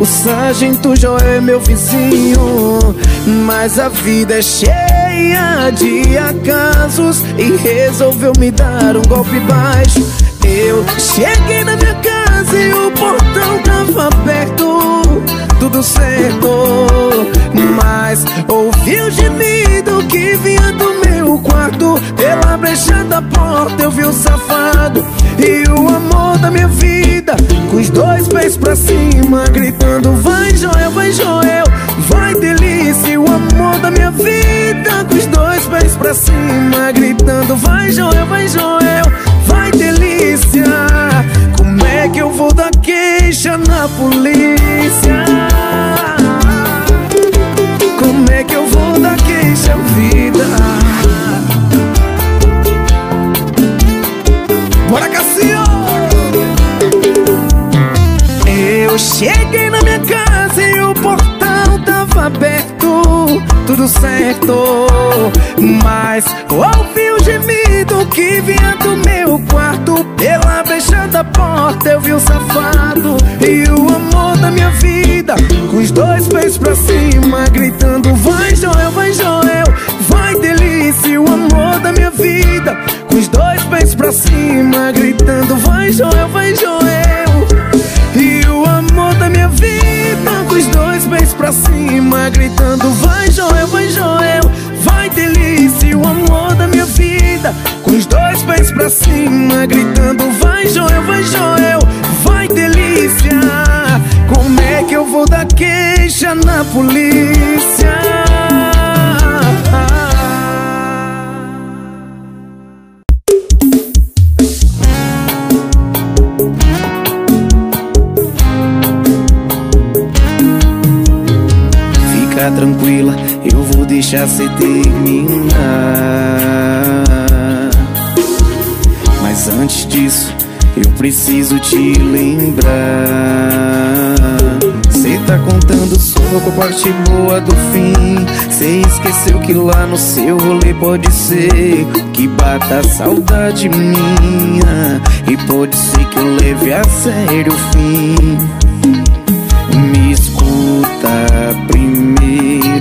O sargento Jó é meu vizinho Mas a vida é cheia de acasos E resolveu me dar um golpe baixo. Eu cheguei na minha casa e o portão tava aberto Tudo certo Mas ouvi o gemido que vinha do meu quarto Pela brecha da porta eu vi o safado E o amor da minha vida Com os dois pés pra cima Gritando vai Joel, vai Joel Vai delícia o amor da minha vida Com os dois pés pra cima Gritando vai Joel, vai Joel Vai delícia Como é que eu vou dar queixa na polícia? Tudo certo Mas ouvi o gemido que vinha do meu quarto Pela brecha da porta eu vi o safado E o amor da minha vida Com os dois pés pra cima Gritando vai Joel, vai Joel Vai delícia o amor da minha vida Com os dois pés pra cima Gritando vai Joel, vai Joel os pés pra cima Gritando vai Joel, vai Joel Vai delícia o amor da minha vida Com os dois pés pra cima Gritando vai Joel, vai Joel Vai delícia Como é que eu vou dar queixa na polícia? Você terminar. Mas antes disso, eu preciso te lembrar. Cê tá contando só com a parte boa do fim. Cê esqueceu que lá no seu rolê pode ser que bata a saudade minha. E pode ser que eu leve a sério o fim. Me escuta primeiro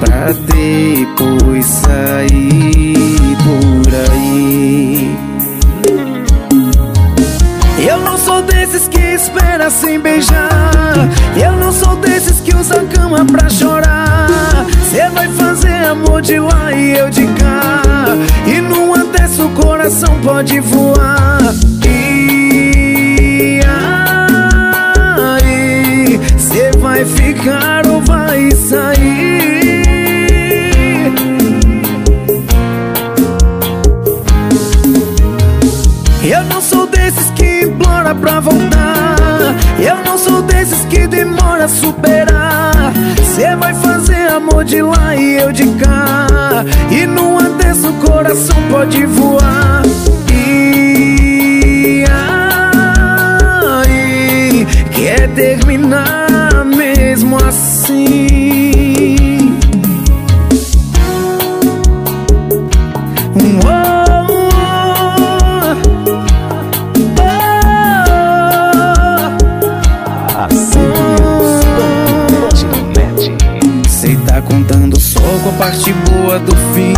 Pra depois sair por aí. Eu não sou desses que espera sem beijar. Eu não sou desses que usa cama pra chorar. Cê vai fazer amor de lá e eu de cá. E numa dessa o coração pode voar. E aí Cê vai ficar ou vai sair que implora pra voltar. Eu não sou desses que demora a superar. Cê vai fazer amor de lá e eu de cá. E numa dessa o coração pode voar boa do fim.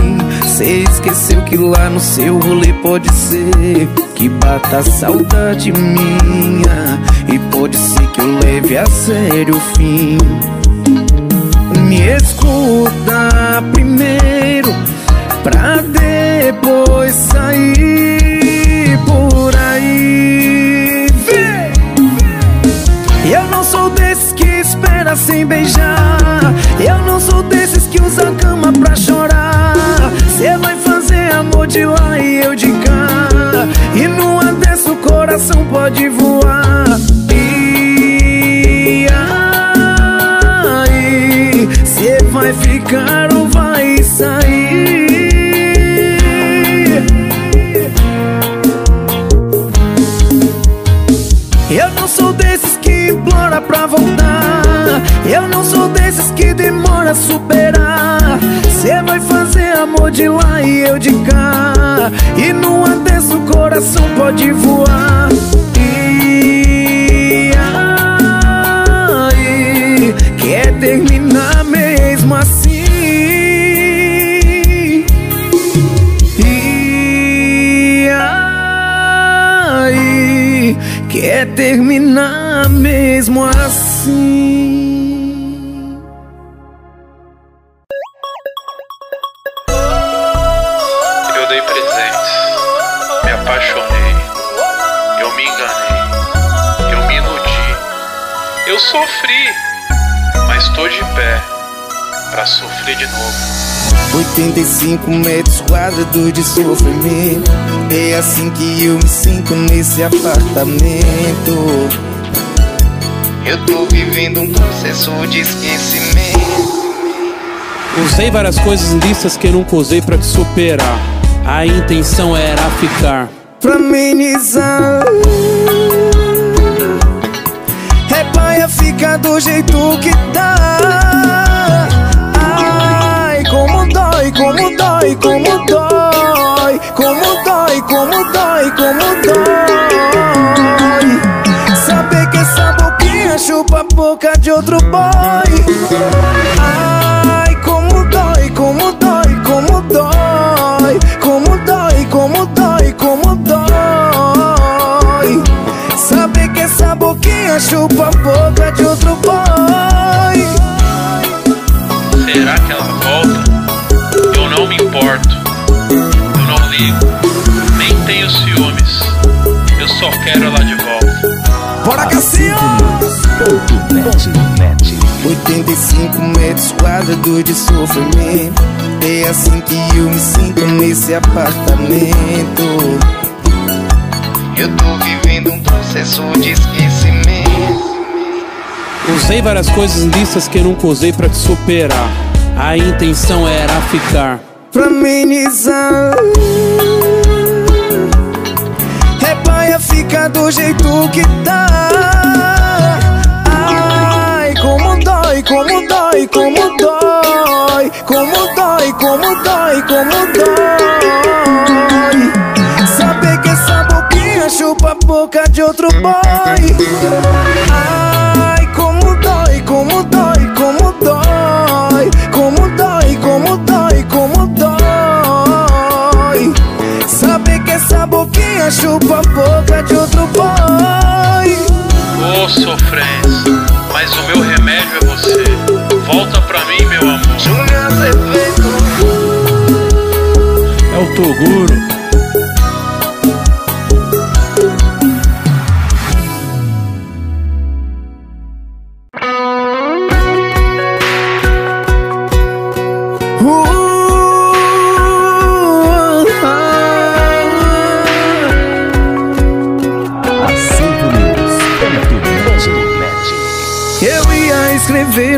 Cê esqueceu que lá no seu rolê pode ser Que bata a saudade minha. E pode ser que eu leve a sério o fim. Me escuta primeiro Pra depois de lá e eu de cá E o coração pode voar. E aí Cê vai ficar ou vai sair? Eu não sou desses que implora pra voltar. Eu não sou desses que demora a superar amor de lá e eu de cá E numa dessa o coração pode voar E terminar mesmo assim. E aí, quer terminar mesmo assim. 85 metros quadrados de sofrimento. É assim que eu me sinto nesse apartamento. Eu tô vivendo um processo de esquecimento. Usei várias coisas listas que nunca usei pra te superar. A intenção era ficar. Pra amenizar. É paia, fica do jeito que tá. Como dói, como dói. Como dói, como dói, como dói. Saber que essa boquinha chupa a boca de outro boy. Ai, como dói, como dói, como dói. Como dói, como dói, como dói. Saber que essa boquinha chupa a boca de outro boy. Será que ela ligo, nem tenho ciúmes, eu só quero ela de volta. Bora, Cassinho! 85 metros quadrados de sofrimento. É assim que eu me sinto nesse apartamento. Eu tô vivendo um processo de esquecimento. Usei várias coisas listas que eu nunca usei pra te superar. A intenção era ficar. Pra amenizar. Fica do jeito que tá. Ai, como dói, como dói, como dói. Como dói, como dói, como dói. Saber que essa boquinha chupa a boca de outro boy. Ai, como dói, como dói. Como dói, boquinha chupa a boca de outro boy. Ô sofrência, mas o meu remédio é você. Volta pra mim, meu amor. Júnior Azevedo. É o Toguro.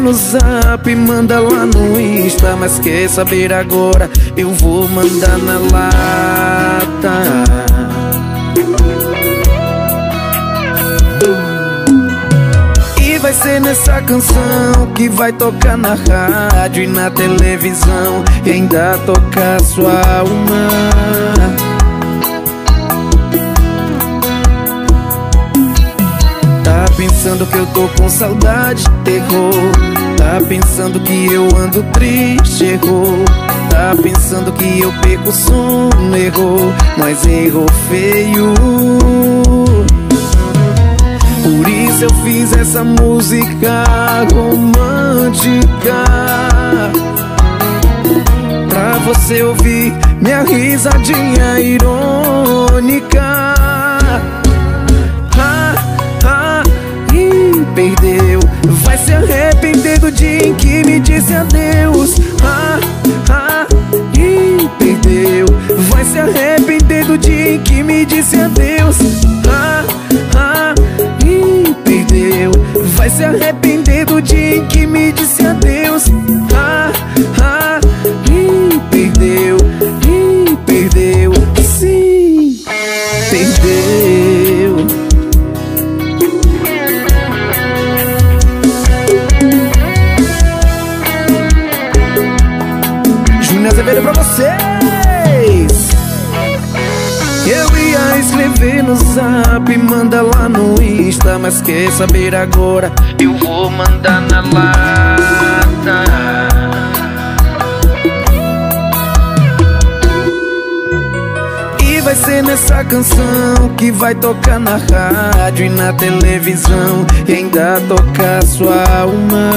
No zap, manda lá no Insta Mas quer saber agora, eu vou mandar na lata. Vai ser nessa canção que vai tocar na rádio e na televisão. E ainda tocar sua alma pensando que eu tô com saudade, errou Tá pensando que eu ando triste, errou. Tá pensando que eu perco o sono, errou. Mas errou feio. Por isso eu fiz essa música romântica. Pra você ouvir minha risadinha irônica em que me disse adeus. Ah, ah, ih, perdeu. Vai se arrepender do dia em que me disse adeus. Ah, ah, ih, perdeu. Vai se arrepender zap, manda lá no Insta Mas quer saber agora, eu vou mandar na lata. E vai ser nessa canção que vai tocar na rádio e na televisão E ainda tocar sua alma.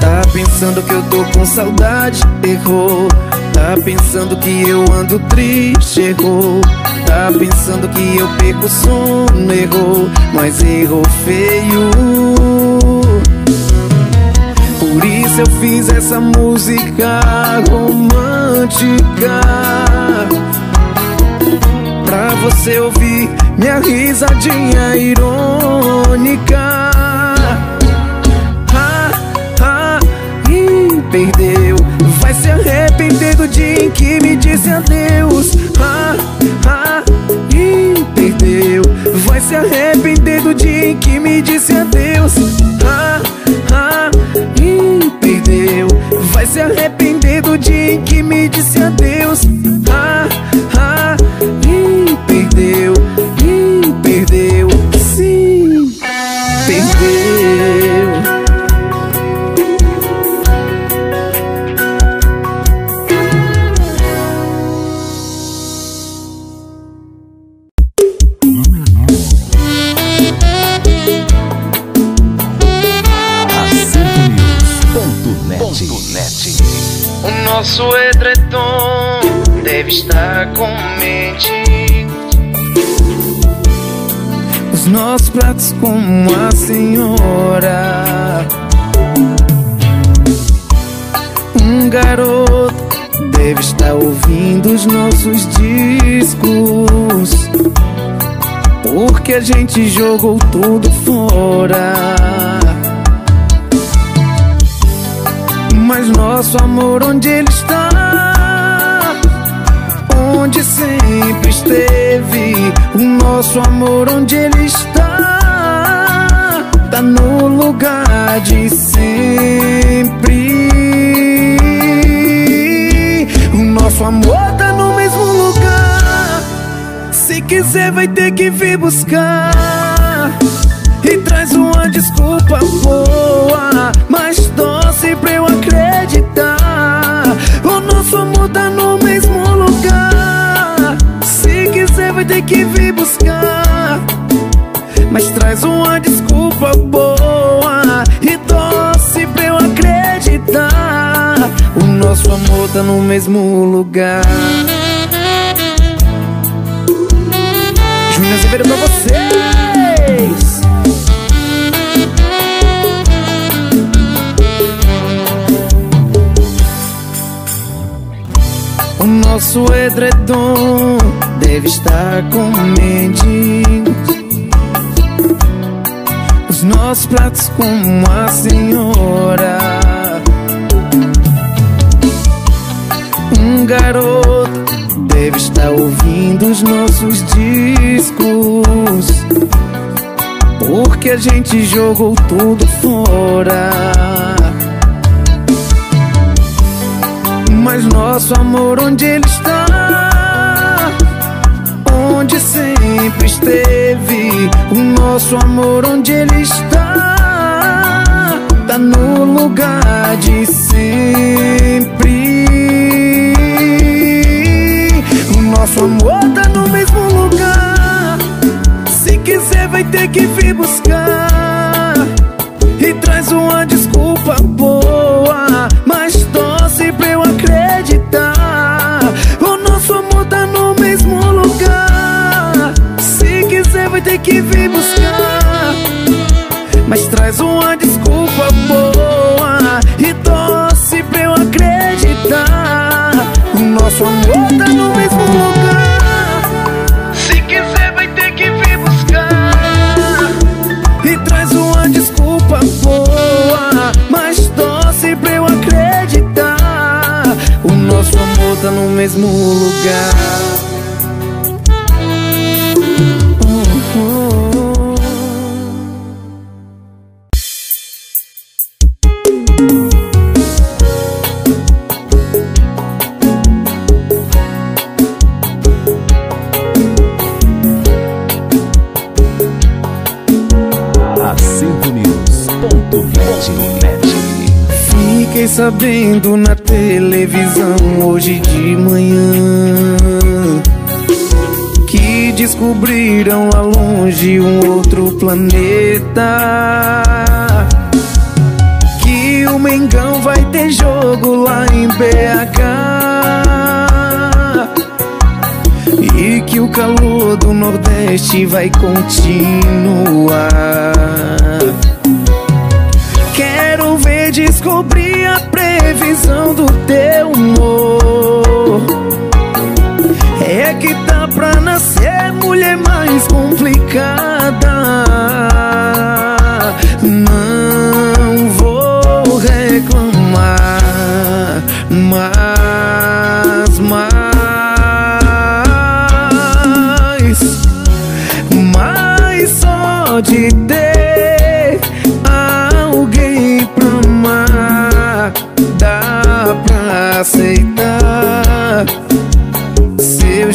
Tá pensando que eu tô com saudade? Errou, Tá pensando que eu ando triste? Errou. Tá pensando que eu perco o sono? Errou. Mas errou feio. Por isso eu fiz essa música romântica Pra você ouvir minha risadinha irônica ah, ah, perdeu Vai se arrepender do dia em que me disse adeus. Ah, ah, ih, perdeu. Vai se arrepender do dia em que me disse adeus. Ah, ah, ih, perdeu. Vai se arrepender do dia em que me disse adeus. Ah, ah, ih, perdeu nosso edredom deve estar com mente. Os nossos pratos como a senhora. Um garoto deve estar ouvindo os nossos discos. Porque a gente jogou tudo fora Mas nosso amor onde ele está? Onde sempre esteve? O nosso amor onde ele está? Tá no lugar de sempre. O nosso amor tá no mesmo lugar. Se quiser vai ter que vir buscar desculpa boa Mas torce pra eu acreditar. O nosso amor tá no mesmo lugar. Se quiser vai ter que vir buscar. Mas traz uma desculpa boa E torce pra eu acreditar. O nosso amor tá no mesmo lugar. Júnior Azevedo pra vocês nosso edredom deve estar com mendigos Os nossos pratos como a senhora. Um garoto deve estar ouvindo os nossos discos. Porque a gente jogou tudo fora Mas nosso amor onde ele está? Onde sempre esteve O nosso amor onde ele está? Tá no lugar de sempre O nosso amor tá no mesmo lugar Se quiser vai ter que vir buscar mesmo lugar Fiquei sabendo na televisão hoje de manhã Que descobriram lá longe um outro planeta. Que o Mengão vai ter jogo lá em BH E que o calor do Nordeste vai continuar Descobrir a previsão do teu humor. É que tá pra nascer mulher mais complicada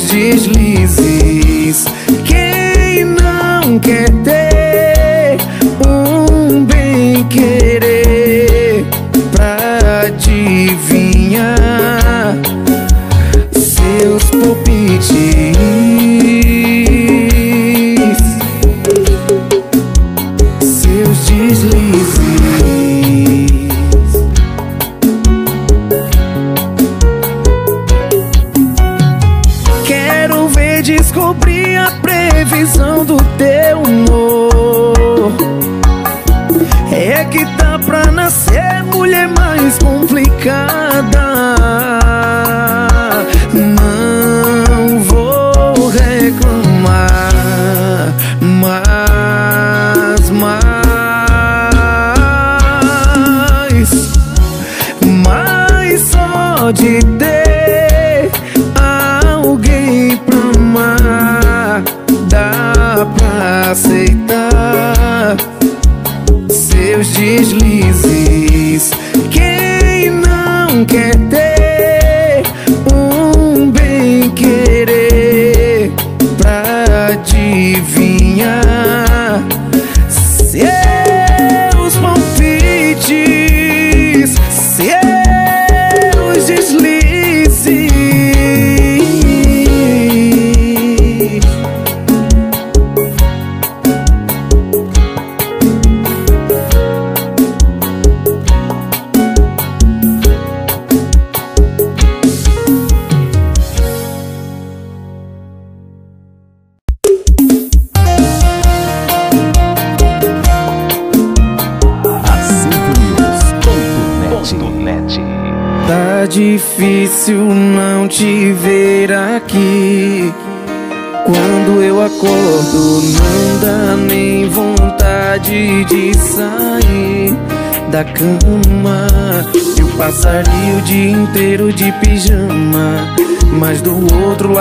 seus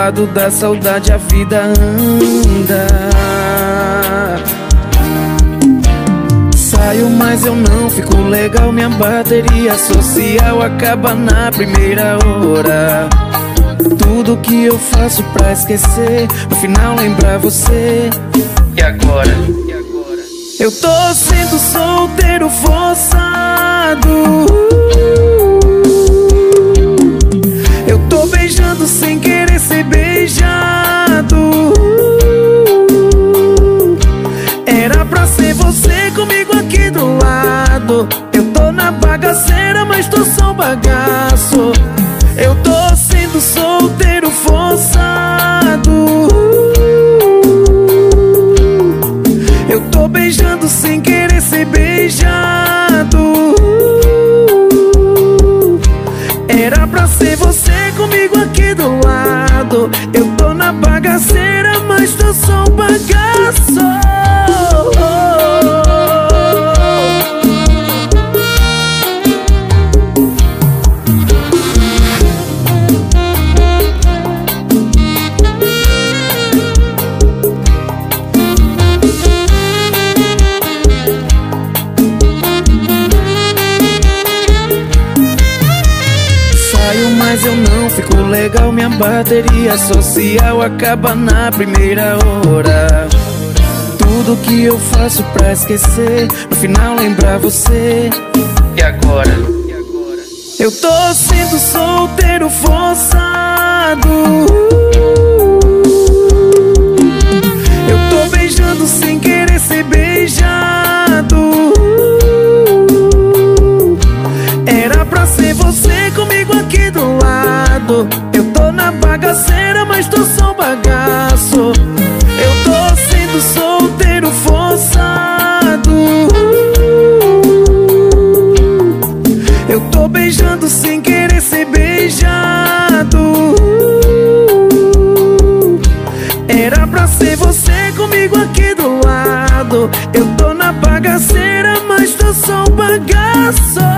lado da saudade a vida anda. Saio, mas eu não fico legal. Minha bateria social acaba na primeira hora. Tudo que eu faço pra esquecer, no final lembrar você. E agora? Eu tô sendo solteiro forçado. Eu tô beijando sem querer ser beijado. Era pra ser você comigo aqui do lado. Eu tô na bagaceira, mas tô só um bagaço. Mas eu não fico legal. Minha bateria social acaba na primeira hora. Tudo que eu faço pra esquecer, no final lembrar você. E agora? Eu tô sendo solteiro forçado Eu tô beijando sem querer ser beijado Eu tô na bagaceira, mas tô só um bagaço. Eu tô sendo solteiro forçado. Eu tô beijando sem querer ser beijado. Era pra ser você comigo aqui do lado. Eu tô na bagaceira, mas tô só um bagaço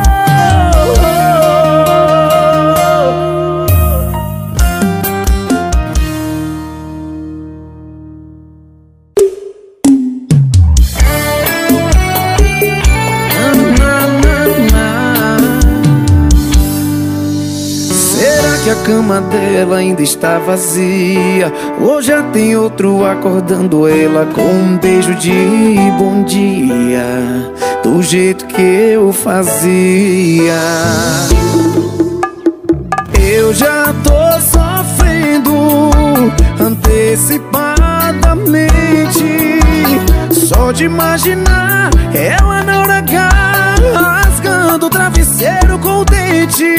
cama dela ainda está vazia? Ou já tem outro acordando ela com um beijo de bom dia? Do jeito que eu fazia. Eu já tô sofrendo antecipadamente. Só de imaginar ela na hora rasgando o travesseiro com o dente.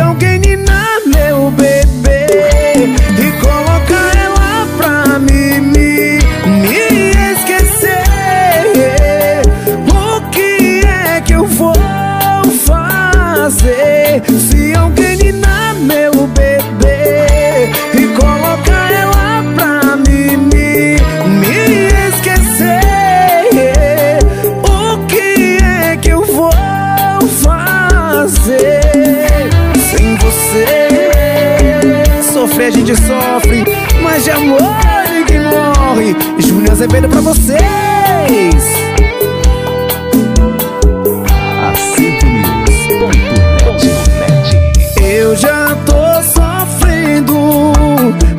Alguém ninar meu bebê a gente sofre Mas de amor ninguém morre. Júnior Azevedo pra vocês. Eu já tô sofrendo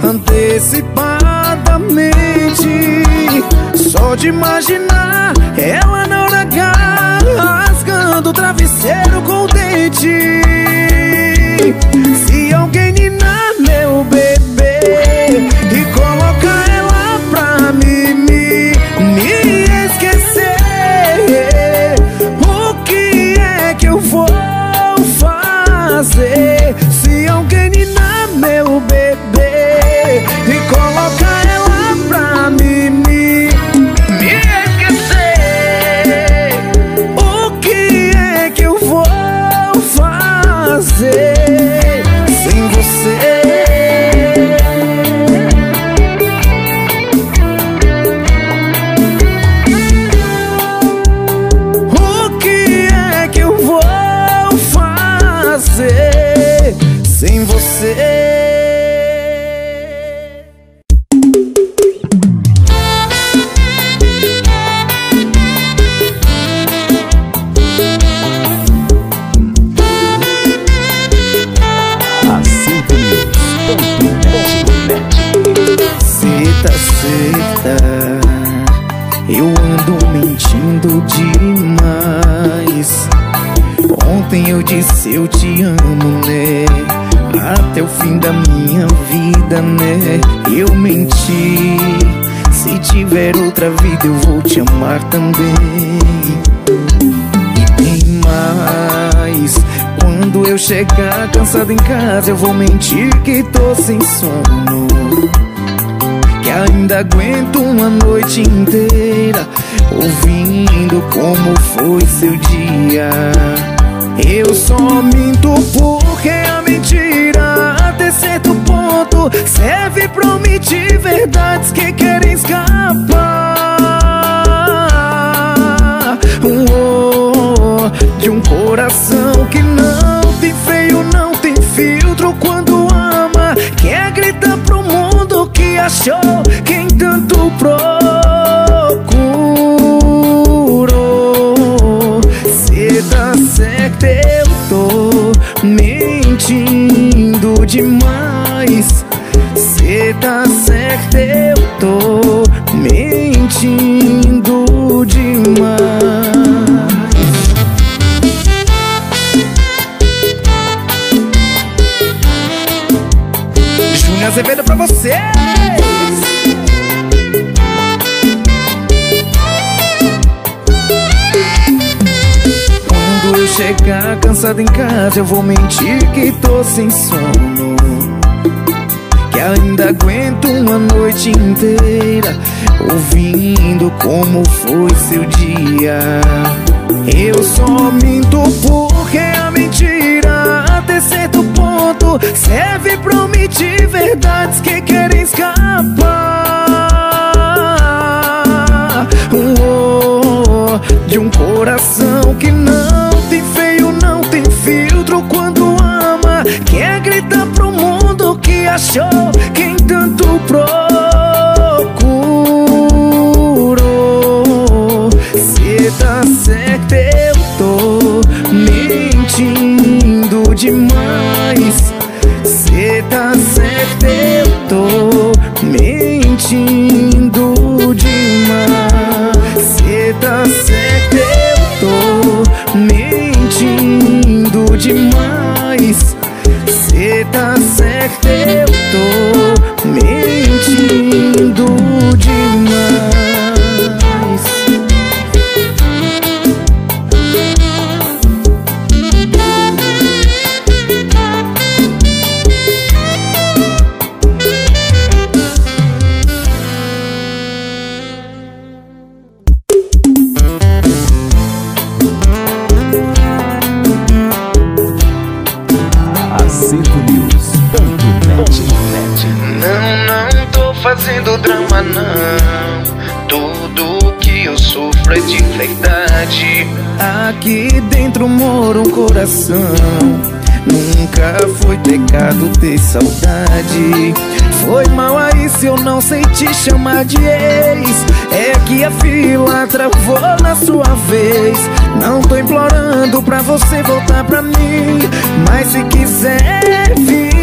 antecipadamente. Só de imaginar ela na hora H Rasgando o travesseiro com o dente também E tem mais Quando eu chegar cansado em casa Eu vou mentir que tô sem sono que ainda aguento uma noite inteira ouvindo como foi seu dia. Eu só minto porque a mentira até certo ponto serve pra omitir verdades que querem escapar. Coração que não tem freio, não tem filtro quando ama, quer gritar pro mundo que achou quem tanto procurou. Se tá certo, eu tô mentindo demais. Se tá certo, eu tô mentindo vocês. Quando eu chegar cansado em casa Eu vou mentir que tô sem sono. Que ainda aguento uma noite inteira Ouvindo como foi seu dia. Eu só minto mentira Até certo ponto. Serve pra omitir verdades que querem escapar. Oh, De um coração que não tem feio, não tem filtro Quando ama, quer gritar pro mundo que achou Quem tanto procurou. Cê tá certo, mentindo demais não. Tudo que eu sofro é de verdade. Aqui dentro mora um coração. Nunca foi pecado ter saudade. Foi mal aí se eu não sei te chamar de ex. É que a fila travou na sua vez. Não tô implorando pra você voltar pra mim. Mas se quiser vir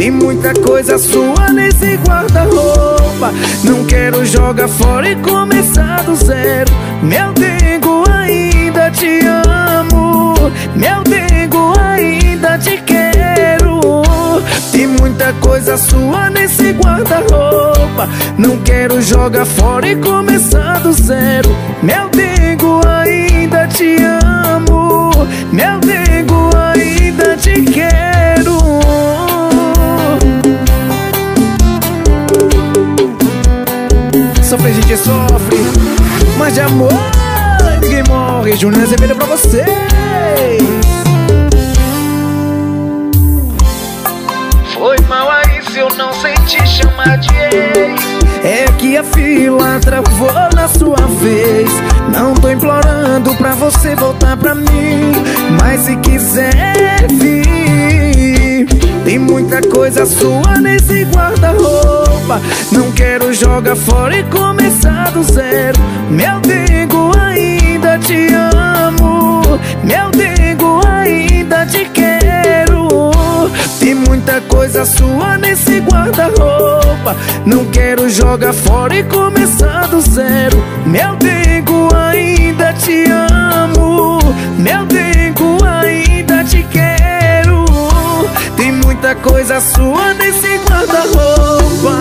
Tem muita coisa sua nesse guarda-roupa. Não quero jogar fora e começar do zero. Meu dengo ainda te amo. Meu dengo ainda te quero. Tem muita coisa sua nesse guarda-roupa. Não quero jogar fora e começar do zero. Meu dengo ainda te amo. Meu dengo ainda te quero a gente sofre. Mas de amor ninguém morre. Júnior Azevedo pra vocês. Foi mal aí se eu não sei te chamar de ex. É que a fila travou na sua vez. Não tô implorando pra você voltar pra mim. Mas se quiser vir Tem muita coisa sua nesse guarda-roupa. Não quero jogar fora e começar do zero. Meu dengo ainda te amo. Meu dengo ainda te quero. Tem muita coisa sua nesse guarda-roupa. Não quero jogar fora e começar do zero. Meu dengo ainda te amo. Meu Muita coisa sua nesse guarda-roupa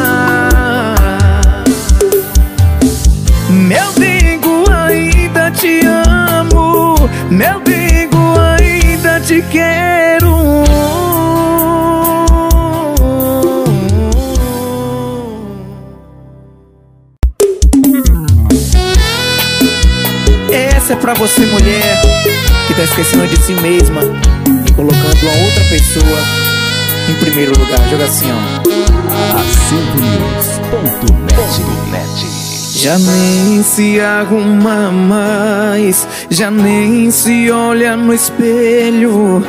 Meu dengo ainda te amo. Meu dengo ainda te quero. Essa é pra você mulher Que tá esquecendo de si mesma E colocando uma outra pessoa Em primeiro lugar, joga assim ó Já nem se arruma mais, já nem se olha no espelho,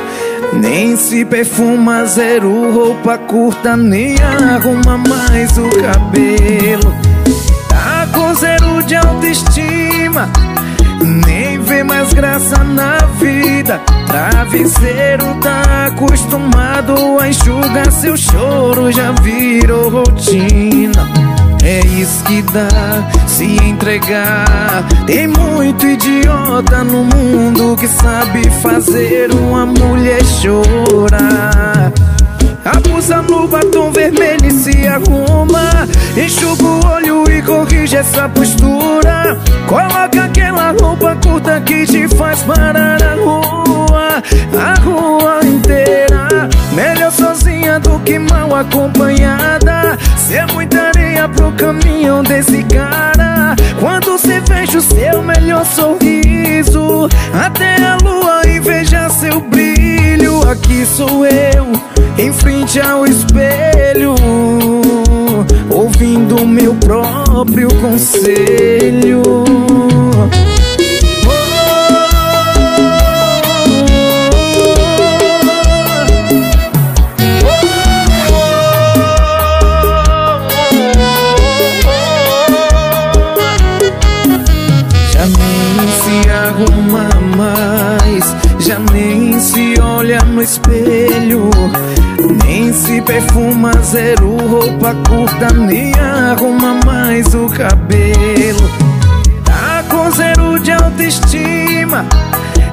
nem se perfuma zero roupa curta, nem arruma mais o cabelo. Tá com zero de autoestima, nem vê mais graça na vida. Travesseiro tá acostumado a enxugar seu choro, já virou rotina. É isso que dá se entregar. Tem muito idiota no mundo que sabe fazer uma mulher chorar. Abusa no batom vermelho e se arruma Enxuga o olho e corrige essa postura Coloca aquela roupa curta que te faz parar a rua A rua inteira. Melhor sozinha do que mal acompanhada. Cê é muita areia pro caminhão desse cara. Quando cê fecha o seu melhor sorriso Até a lua inveja seu brilho. Aqui sou eu em frente ao espelho, ouvindo meu próprio conselho. No espelho. Nem se perfuma, zero roupa curta, nem arruma mais o cabelo. Tá com zero de autoestima,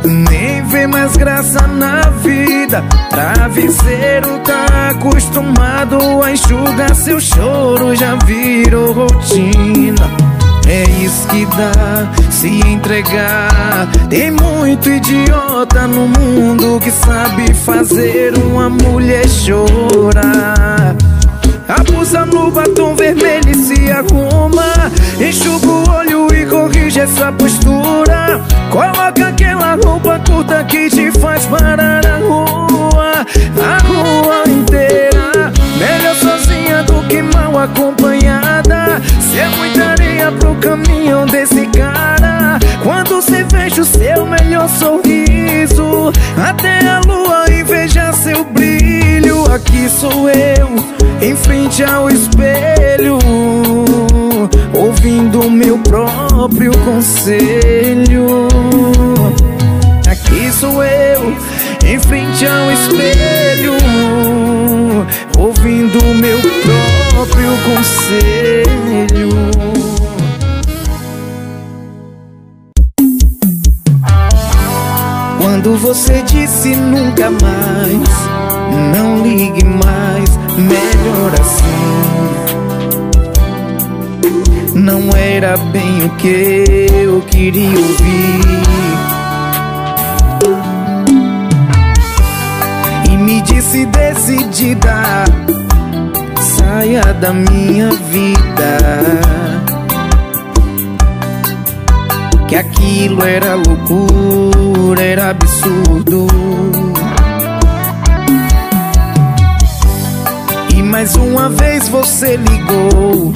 nem vê mais graça na vida. Travesseiro tá acostumado a enxugar seu choro, já virou rotina. É isso que dá se entregar. Tem muito idiota no mundo que sabe fazer uma mulher chorar. Abusa no batom vermelho e se arruma. Enxuga o olho e corrige essa postura. Coloca aquela roupa curta que te faz parar a rua. A rua inteira. Melhor sozinha do que mal acompanhada. Cê é muita pro caminhão desse cara. Quando cê fecha o seu melhor sorriso Até a lua inveja seu brilho. Aqui sou eu, em frente ao espelho Ouvindo meu próprio conselho. Aqui sou eu, em frente ao espelho Ouvindo meu próprio conselho Quando você disse nunca mais Não ligue mais, melhor assim. Não era bem o que eu queria ouvir. E me disse decidida Saia da minha vida que aquilo era loucura, era absurdo. E mais uma vez você ligou,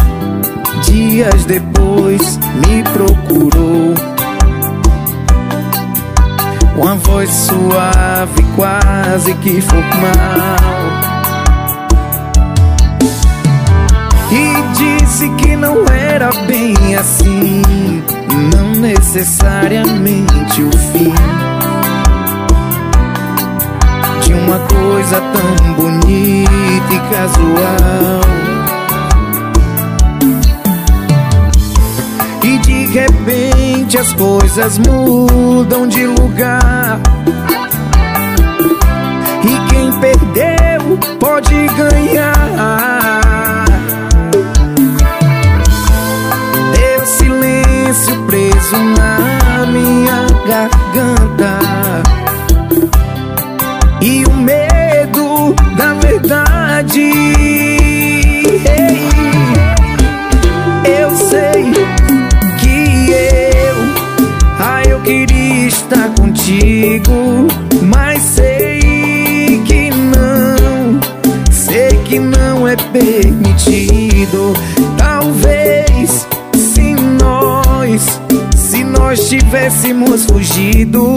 dias depois me procurou. Com a voz suave, quase que formal. E disse que não era bem assim não necessariamente o fim de uma coisa tão bonita e casual. E de repente as coisas mudam de lugar. E quem perdeu pode ganhar. Tivéssemos fugido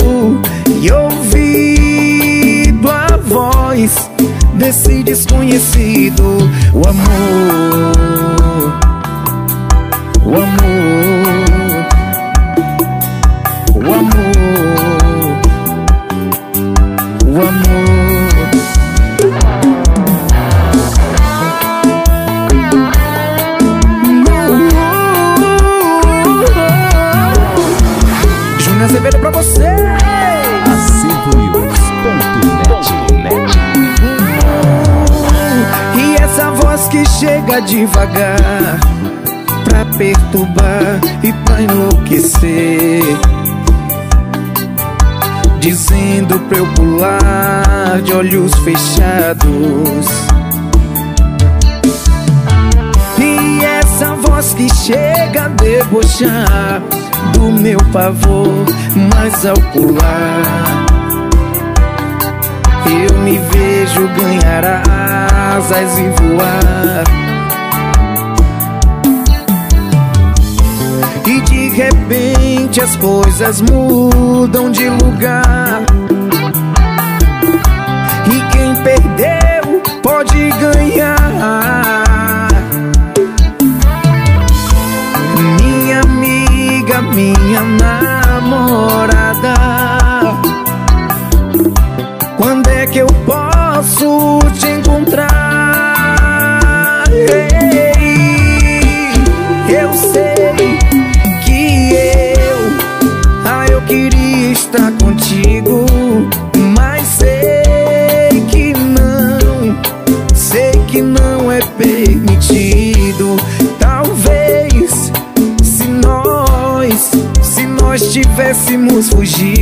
e ouvido a voz desse desconhecido, o amor, o amor, o amor, o amor. Devagar Pra perturbar e pra enlouquecer. Dizendo pra eu pular de olhos fechados. E essa voz que chega a debochar Do meu pavor, mas ao pular. Eu me vejo ganhar asas e voar E de repente as coisas mudam de lugar. E quem perdeu pode ganhar. Minha amiga, minha namorada tivéssemos fugido